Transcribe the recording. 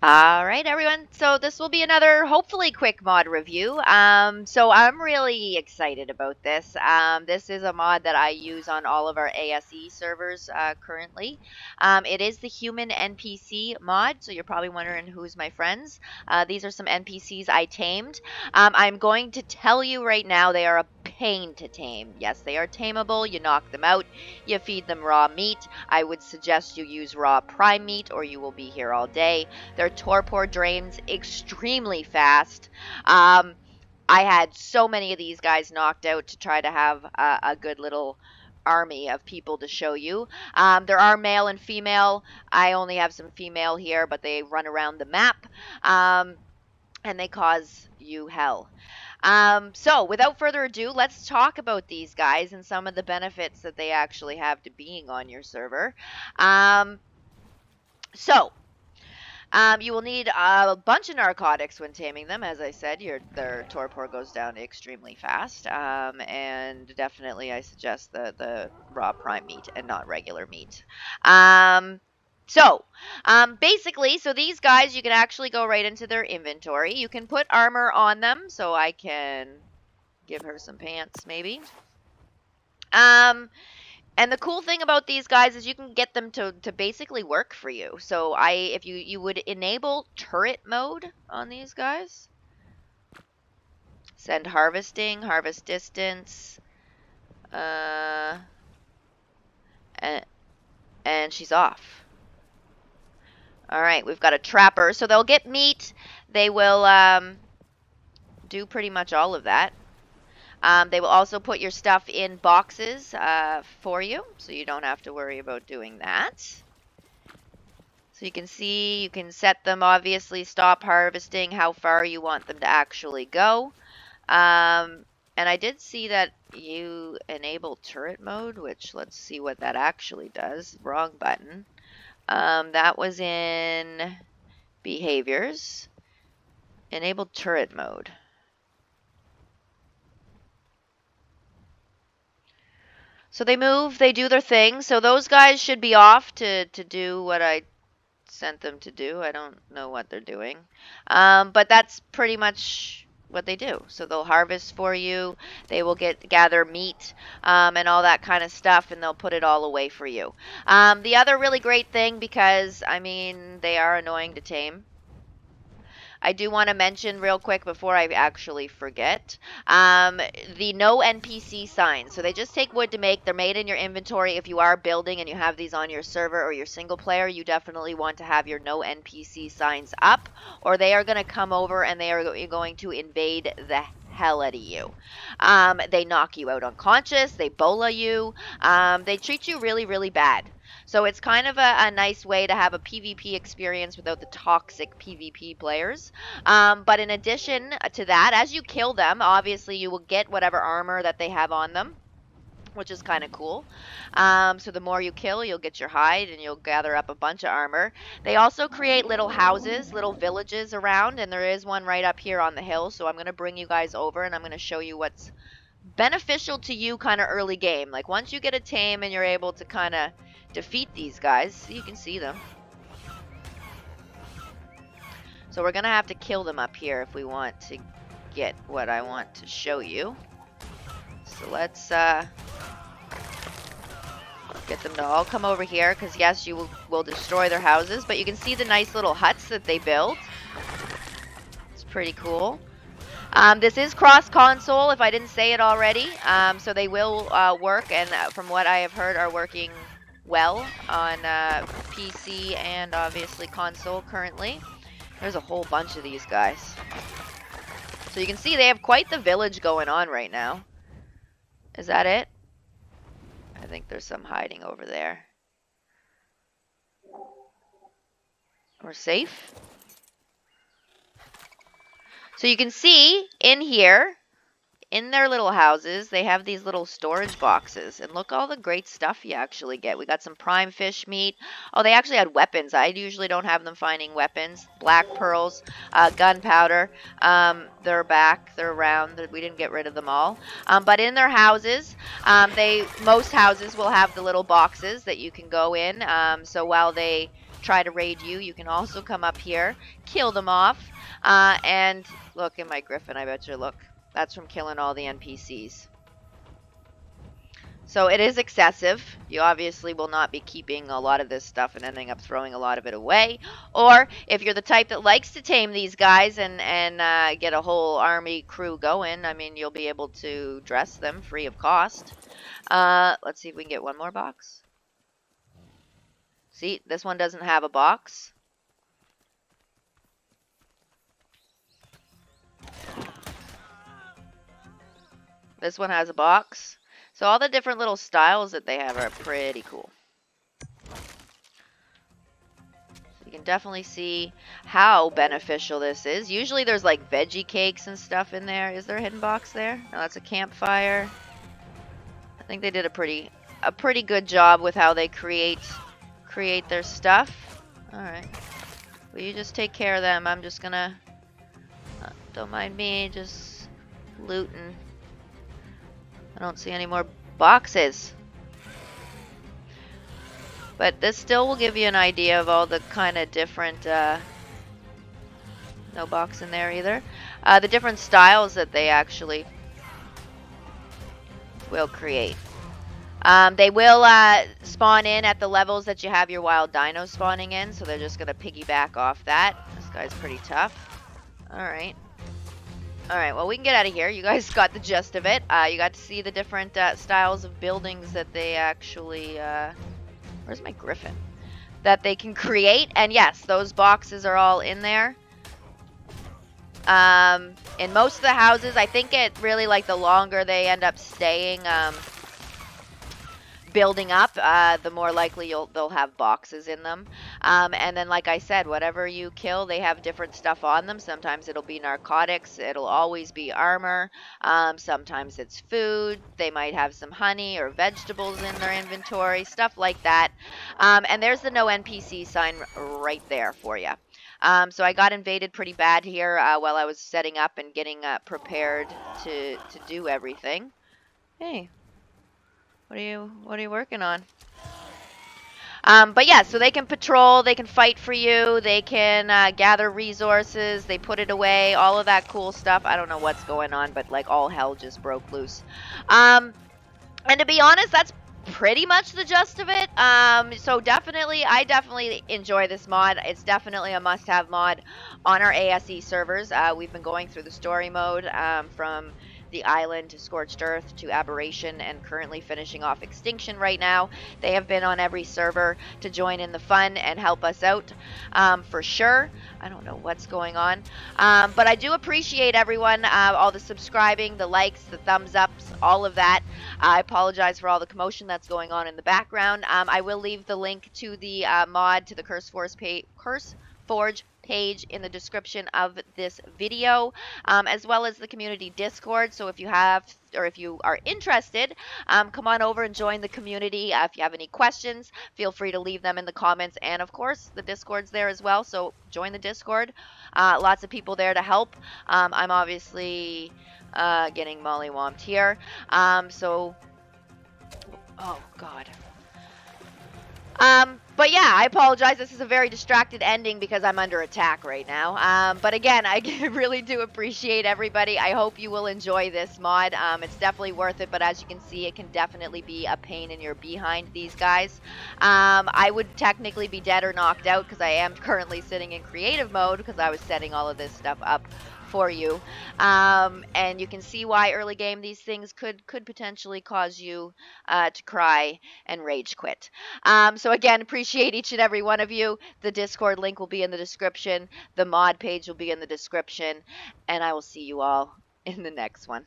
All right, everyone. So this will be another hopefully quick mod review. Um, so I'm really excited about this. Um, this is a mod that I use on all of our ASE servers uh, currently. Um, it is the human NPC mod, so you're probably wondering who's my friends. Uh, these are some NPCs I tamed. Um, I'm going to tell you right now they are a pain to tame. Yes, they are tameable. You knock them out. You feed them raw meat. I would suggest you use raw prime meat or you will be here all day. Their torpor drains extremely fast. Um, I had so many of these guys knocked out to try to have a, a good little army of people to show you. Um, there are male and female. I only have some female here, but they run around the map. Um, and they cause you hell. Um, so, without further ado, let's talk about these guys and some of the benefits that they actually have to being on your server. Um, so, um, you will need a bunch of narcotics when taming them. As I said, your their torpor goes down extremely fast. Um, and definitely I suggest the, the raw prime meat and not regular meat. Um, so, um, basically, so these guys, you can actually go right into their inventory. You can put armor on them, so I can give her some pants, maybe. Um, and the cool thing about these guys is you can get them to, to basically work for you. So I, if you, you would enable turret mode on these guys. Send harvesting, harvest distance. Uh, and, and she's off. All right, we've got a trapper. So they'll get meat. They will um, do pretty much all of that. Um, they will also put your stuff in boxes uh, for you, so you don't have to worry about doing that. So you can see, you can set them, obviously, stop harvesting, how far you want them to actually go. Um, and I did see that you enable turret mode, which let's see what that actually does. Wrong button. Um, that was in behaviors. Enabled turret mode. So they move, they do their thing. So those guys should be off to, to do what I sent them to do. I don't know what they're doing. Um, but that's pretty much what they do. So they'll harvest for you. They will get gather meat um, and all that kind of stuff, and they'll put it all away for you. Um, the other really great thing, because I mean they are annoying to tame, I do want to mention real quick before I actually forget um, the no NPC signs. So they just take wood to make. They're made in your inventory. If you are building and you have these on your server or your single player, you definitely want to have your no NPC signs up, or they are going to come over and they are going to invade the hell out of you. Um, they knock you out unconscious. They bola you. Um, they treat you really, really bad. So it's kind of a, a, nice way to have a PvP experience without the toxic PvP players. Um, but in addition to that, as you kill them, obviously you will get whatever armor that they have on them which is kind of cool. Um, so the more you kill, you'll get your hide and you'll gather up a bunch of armor. They also create little houses, little villages around, and there is one right up here on the hill. So I'm going to bring you guys over and I'm going to show you what's beneficial to you kind of early game. Like once you get a tame and you're able to kind of defeat these guys. You can see them. So we're going to have to kill them up here if we want to get what I want to show you. So let's uh, get them to all come over here because yes, you will, will destroy their houses. But you can see the nice little huts that they built. It's pretty cool. Um, this is cross-console, if I didn't say it already. Um, so they will uh, work, and uh, from what I have heard, are working well on uh, PC and obviously console currently. There's a whole bunch of these guys. So you can see they have quite the village going on right now. Is that it? I think there's some hiding over there. We're safe. So you can see in here, in their little houses, they have these little storage boxes. And look all the great stuff you actually get. We got some prime fish meat. Oh, they actually had weapons. I usually don't have them finding weapons. Black pearls, uh, gunpowder. Um, they're back. They're around. We didn't get rid of them all. Um, but in their houses, um, they most houses will have the little boxes that you can go in. Um, so while they try to raid you, you can also come up here, kill them off. Uh, and look at my griffin. I bet you look. That's from killing all the NPCs. So it is excessive. You obviously will not be keeping a lot of this stuff and ending up throwing a lot of it away. Or if you're the type that likes to tame these guys and, and uh, get a whole army crew going, I mean, you'll be able to dress them free of cost. Uh, let's see if we can get one more box. See, this one doesn't have a box. This one has a box. So all the different little styles that they have are pretty cool. You can definitely see how beneficial this is. Usually there's like veggie cakes and stuff in there. Is there a hidden box there? No, that's a campfire. I think they did a pretty a pretty good job with how they create create their stuff. Alright. Will you just take care of them? I'm just gonna... Uh, don't mind me, just looting. I don't see any more boxes. But this still will give you an idea of all the kind of different, uh, no box in there either, uh, the different styles that they actually will create. Um, they will uh, spawn in at the levels that you have your wild dinos spawning in, so they're just going to piggyback off that. This guy's pretty tough. Alright. Alright, well we can get out of here. You guys got the gist of it. Uh, you got to see the different uh, styles of buildings that they actually... Uh, where's my griffin? That they can create. And yes, those boxes are all in there. Um, in most of the houses, I think it really, like, the longer they end up staying... Um, building up, uh, the more likely you'll they'll have boxes in them. Um, and then, like I said, whatever you kill, they have different stuff on them. Sometimes it'll be narcotics. It'll always be armor. Um, sometimes it's food. They might have some honey or vegetables in their inventory, stuff like that. Um, and there's the no NPC sign right there for you. Um, so I got invaded pretty bad here uh, while I was setting up and getting uh, prepared to, to do everything. Hey, what are you What are you working on? Um, but yeah, so they can patrol, they can fight for you, they can uh, gather resources, they put it away, all of that cool stuff. I don't know what's going on, but like all hell just broke loose. Um, and to be honest, that's pretty much the gist of it. Um, so definitely, I definitely enjoy this mod. It's definitely a must-have mod on our ASE servers. Uh, we've been going through the story mode um, from the island to Scorched Earth to Aberration and currently finishing off Extinction right now. They have been on every server to join in the fun and help us out um, for sure. I don't know what's going on. Um, but I do appreciate everyone, uh, all the subscribing, the likes, the thumbs ups, all of that. I apologize for all the commotion that's going on in the background. Um, I will leave the link to the uh, mod to the Curse Force Curse Forge page in the description of this video, um, as well as the community Discord. So if you have or if you are interested, um, come on over and join the community. Uh, if you have any questions, feel free to leave them in the comments. And of course, the Discord's there as well. So join the Discord. Uh, lots of people there to help. Um, I'm obviously uh, getting mollywomped here. Um, so, oh God. Um, but yeah, I apologize. This is a very distracted ending because I'm under attack right now. Um, but again, I really do appreciate everybody. I hope you will enjoy this mod. Um, it's definitely worth it, but as you can see, it can definitely be a pain in your behind, these guys. Um, I would technically be dead or knocked out because I am currently sitting in creative mode because I was setting all of this stuff up for you. Um, and you can see why early game these things could could potentially cause you uh, to cry and rage quit. Um, so again, appreciate each and every one of you. The Discord link will be in the description. The mod page will be in the description. And I will see you all in the next one.